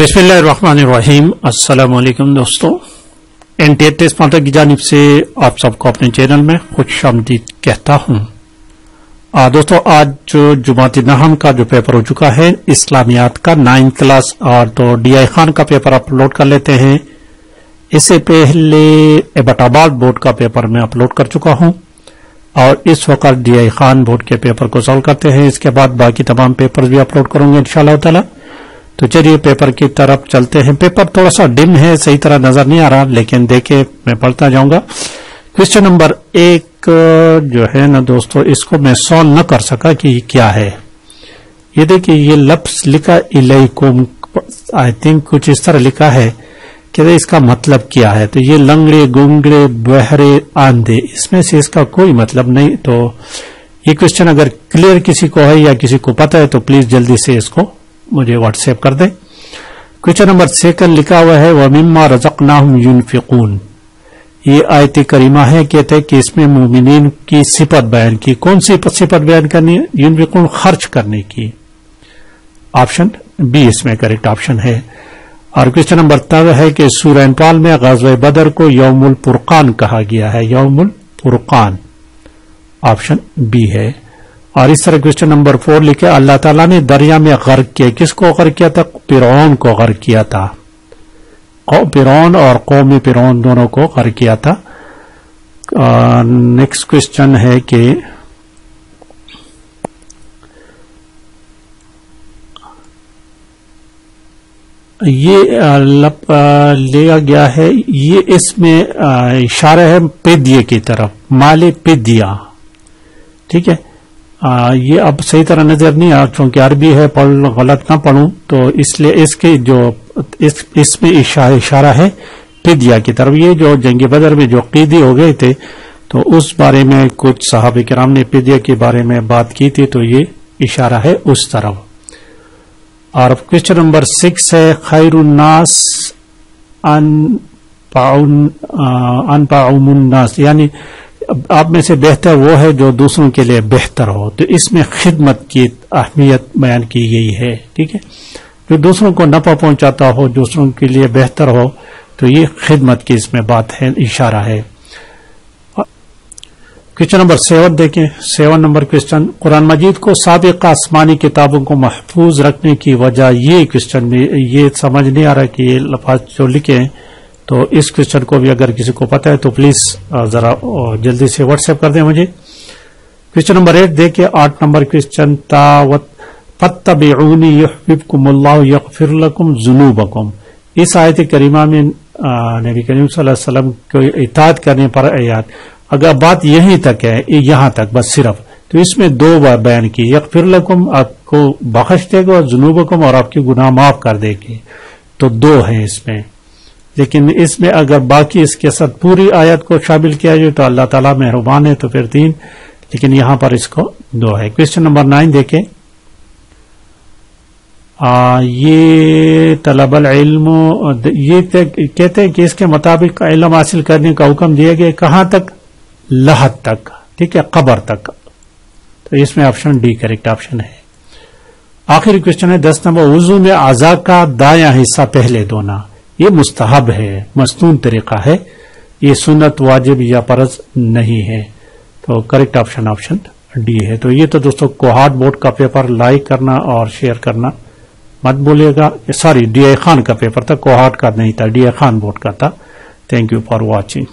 بسم اللہ الرحمن الرحیم۔ السلام علیکم دوستو۔ این ٹی ایس ماتا کی جانب سے آپ سب کو اپنے چینل میں خوش آمدید کہتا ہوں۔ آ، دوستو، آج جو جماعت نہم کا جو پیپر ہو چکا ہے، اسلامیات کا نائن کلاس، اور تو ڈی آئی خان کا پیپر اپلوڈ کر لیتے ہیں۔ اس سے پہلے ایبٹ آباد بورڈ کا پیپر میں اپلوڈ کر چکا ہوں۔ اور اس وقت ڈی آئی خان بورڈ کے پیپر کو سالو کرتے ہیں۔ اس کے بعد باقی تمام پیپر بھی اپلوڈ کروں گے انشاءاللہ تعالی۔ تو چلیے، پیپر کی طرف چلتے ہیں۔ پیپر تھوڑا سا ڈم ہے، صحیح طرح نظر نہیں آ رہا، لیکن دیکھیں میں پڑھتا جاؤں گا۔ کوشچن نمبر ایک، جو ہے نا دوستو، اس کو میں سالو نہ کر سکا کہ یہ کیا ہے۔ یہ دیکھیں یہ لفظ لکھا الیکم آئی تھنک کچھ اس طرح لکھا ہے کہ اس کا مطلب کیا ہے۔ تو یہ لنگڑے، گونگڑے، بہرے، آندے، اس میں سے اس کا کوئی مطلب نہیں۔ تو یہ کوشچن اگر کلیئر کسی کو ہے یا کسی کو پتا ہے، تو پلیز جلدی سے اس کو مجھے واٹس ایپ کر دیں۔ کوشچن نمبر سیکنڈ لکھا ہوا ہے وہ مما رزق ينفقون۔ یہ آیت کریمہ ہے، کہتے کہ اس میں مومنین کی صفت بیان کی۔ کون سی صفت بیان کرنی یونفقون خرچ کرنے کی۔ آپشن بی، اس میں کریکٹ آپشن ہے۔ اور کوشچن نمبر تب ہے کہ سورہ انفال میں غزوہ بدر کو یوم الپرقان کہا گیا ہے۔ یوم الپرقان آپشن بی ہے۔ اور اس طرح کوشچن نمبر فور لکھے، اللہ تعالیٰ نے دریا میں غرق کیا۔ کس کو غرق کیا تھا؟ پیرون کو غرق کیا تھا۔ پیرون اور قومی پیرون دونوں کو غرق کیا تھا۔ نیکسٹ کوشچن ہے کہ یہ لیا گیا ہے۔ یہ اس میں اشارہ ہے پیدیے کی طرف، مال پیدیا۔ ٹھیک ہے؟ یہ اب صحیح طرح نظر نہیں آ، چونکہ عربی ہے، پڑھ، غلط نہ پڑھوں۔ تو اس لیے اس کے جو اس میں اشارہ ہے پیدیا کی طرف۔ یہ جو جنگ بدر میں جو قیدی ہو گئے تھے، تو اس بارے میں کچھ صحابہ کرام نے پیدیا کے بارے میں بات کی تھی، تو یہ اشارہ ہے اس طرف۔ اور کوشچن نمبر سکس ہے، خیر الناس ان الناس۔ یعنی آپ میں سے بہتر وہ ہے جو دوسروں کے لیے بہتر ہو۔ تو اس میں خدمت کی اہمیت بیان کی گئی ہے، ٹھیک ہے؟ جو دوسروں کو نفع پہنچاتا ہو، دوسروں کے لیے بہتر ہو، تو یہ خدمت کی اس میں بات ہے، اشارہ ہے۔ کوشچن نمبر سیون دیکھیں۔ Seven number question Quran Majeed کو سابق آسمانی کتابوں کو محفوظ رکھنے کی وجہ یہ کوشچن میں یہ سمجھ نہیں آ رہا کہ یہ لفاظ جو لکھے ہیں تو اس کوشچن کو بھی اگر کسی کو پتا ہے تو پلیز ذرا جلدی سے واٹس ایپ کر دیں مجھے۔ کوشچن نمبر ایٹ دیکھیں آٹھ نمبر کوشچن تاوت فتبعونی یحببکم اللہ یغفر لکم ذنوبکم اس آیت کریمہ میں نبی کریم صلی اللہ علیہ وسلم کو اطاعت کرنے پر آیات۔ اگر بات یہیں تک ہے یہاں تک، بس صرف۔ تو اس میں دو بار بیان کی یغفر لکم آپ کو بخش دے گا ذنوبکم اور آپ کی گناہ معاف کر دے گی۔ تو دو ہیں اس میں۔ لیکن اس میں اگر باقی اس کے ساتھ پوری آیت کو شامل کیا جائے تو اللہ تعالیٰ مہربان ہے تو پھر تین لیکن یہاں پر اس کو دو ہے۔ کوشچن نمبر نائن دیکھیں۔ یہ طلب العلم، یہ کہتے ہیں کہ اس کے مطابق علم حاصل کرنے کا حکم دیا گیا کہاں تک؟ لحد تک، ٹھیک ہے، قبر تک۔ تو اس میں آپشن ڈی کریکٹ آپشن ہے۔ آخری کوشچن ہے، دس نمبر، وضو میں اعضا کا دایاں حصہ پہلے دھونا یہ مستحب ہے مستون طریقہ ہے، یہ سنت واجب یا پرز نہیں ہے۔ تو کریکٹ آپشن آپشن ڈی ہے۔ تو یہ تو دوستوں کوہاٹ بورڈ کا پیپر لائک کرنا اور شیئر کرنا مت بولے گا سوری ڈی اے خان کا پیپر تھا، کوہاٹ کا نہیں تھا ڈی اے خان بورڈ کا تھا۔ Thank you for watching